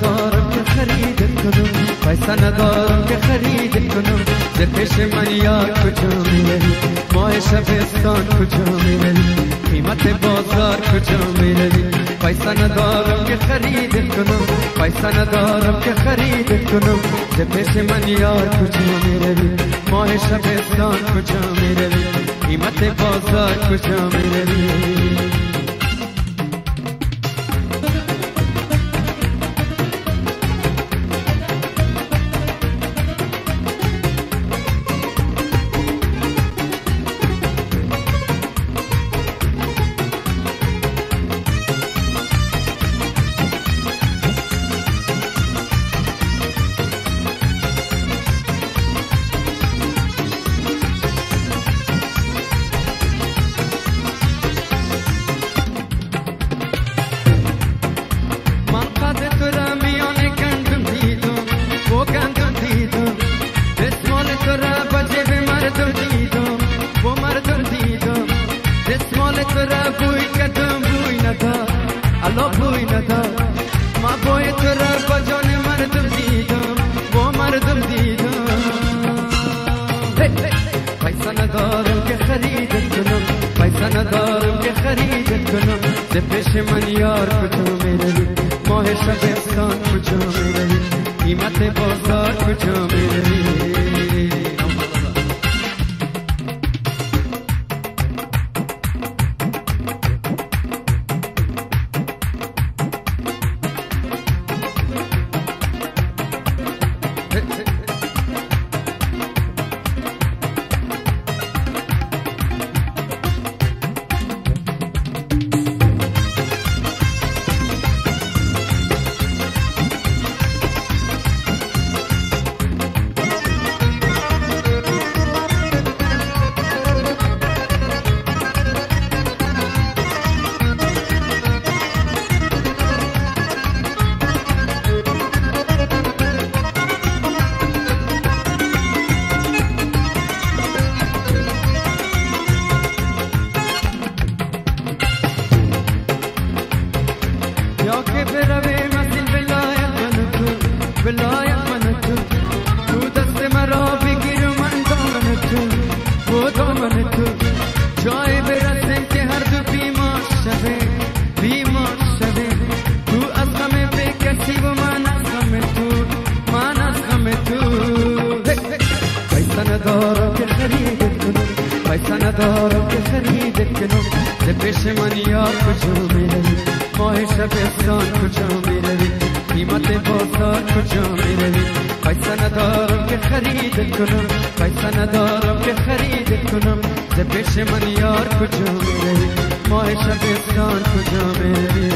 ندارم که خرید کنم. پیسه ندارم که خرید کنم. ز پیش من یار کجا می‌روی ماه شبستان کجا می‌روی قیمت بازار کجا می‌روی پیسه ندارم که خرید کنم. پیسه ندارم که خرید کنم. ز پیش من یار کجا می‌روی ماه شبستان کجا می‌روی قیمت بازار کجا می‌روی ندارم که کنم ز پیش من یار کجا می‌روی ماه شبستان کجا می‌روی قیمت بازار کجا می‌روی یا که بروی مسیل ولایت من تو من تو تو دست مرا بگیر و من دامن تو و دامن تو جای برسیم که هر دو بیمار شده بیمار شده تو از غم به کسی و من از غم تو من ندارم که خرید کنم پیسه ندارم که خرید کنم ز پیش من یار کجا می‌روی ماه شبستان کجا می‌روی؟ قیمت بازار کجا می‌روی؟ پیسه ندارم که خرید کنم. پیسه ندارم که خرید کنم. ز پیش من یار کجا می‌روی؟ ماه شبستان کجا می‌روی؟